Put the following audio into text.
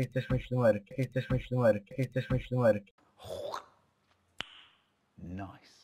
jesteśmy numerek, jesteśmy numerek, jesteśmy numerek. Nice.